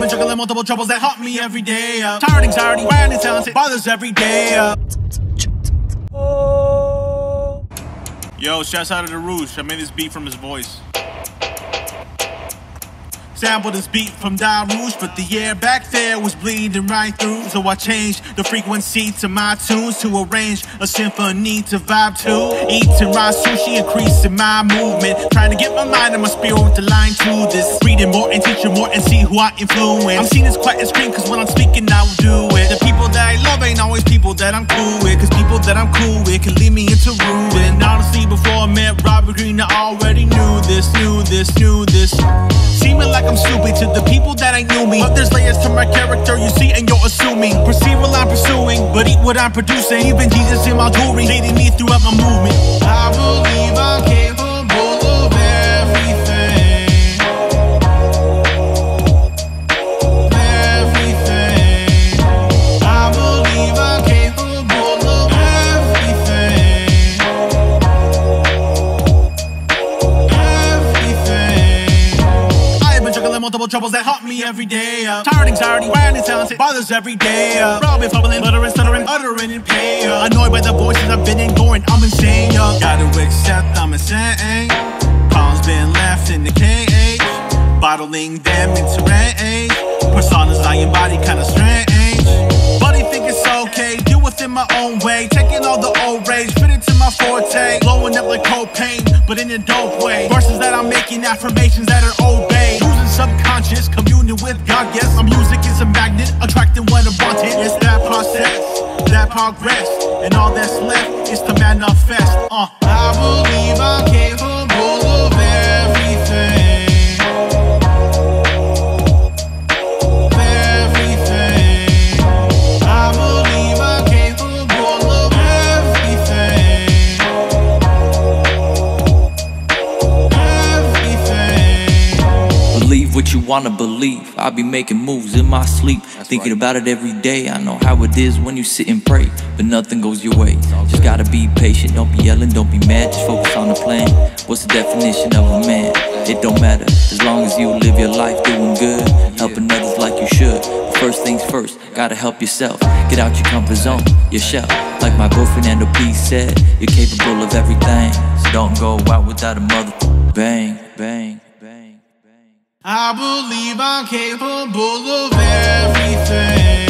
Been juggling multiple troubles that haunt me every day. Uh, tired anxiety, grinding talented, bothers every day. Uh. Yo, shouts out to Darush. I made this beat from his voice. Sampled this beat from Darush, but the air back there was bleeding right through. So I changed the frequency to my tunes to arrange a symphony to vibe to. Eating my sushi, increasing my movement. Trying to get my mind and my spirit line to this. Reading more and teaching more and see who I influence. I'm seen as quiet a screen, cause when I'm speaking, I will do ain't always people that I'm cool with. Cause people that I'm cool with can lead me into ruin. Honestly, before I met Robert Greene, I already knew this, knew this, knew this. Seeming like I'm stupid to the people that ain't knew me. But there's layers to my character, you see, and you're assuming. Perceive what I'm pursuing, but eat what I'm producing. Even Jesus in my jewelry, leading me throughout my movement. Multiple troubles that haunt me every day. Uh, tired anxiety, grinding talented, bothers every day. Uh, probably fumbling, muttering, stuttering, uttering in pain. Uh, annoyed by the voices I've been ignoring, I'm insane. Uh, gotta accept I'm insane. Palms been left in the cage, bottling them into rage. Personas I embody kinda strange. Buddy think it's okay, deal with it my own way. Taking all the old rage, fit it to my forte. Blowing up like cocaine, but in a dope way. Verses that I'm making, affirmations subconscious, communing with God. Yes, my music is a magnet, attracting what I wanted. It's that process, that progress, and all that's left is to manifest. Uh, I believe I'm capable what you wanna believe. I be making moves in my sleep, thinking about it every day. I know how it is when you sit and pray, but nothing goes your way. Just gotta be patient, don't be yelling, don't be mad, just focus on the plan. What's the definition of a man? It don't matter, as long as you live your life doing good, helping others like you should. But first things first, gotta help yourself. Get out your comfort zone, your shell. Like my boy Fernando Pey said, you're capable of everything. So don't go out without a mother bang. I believe I'm capable of everything.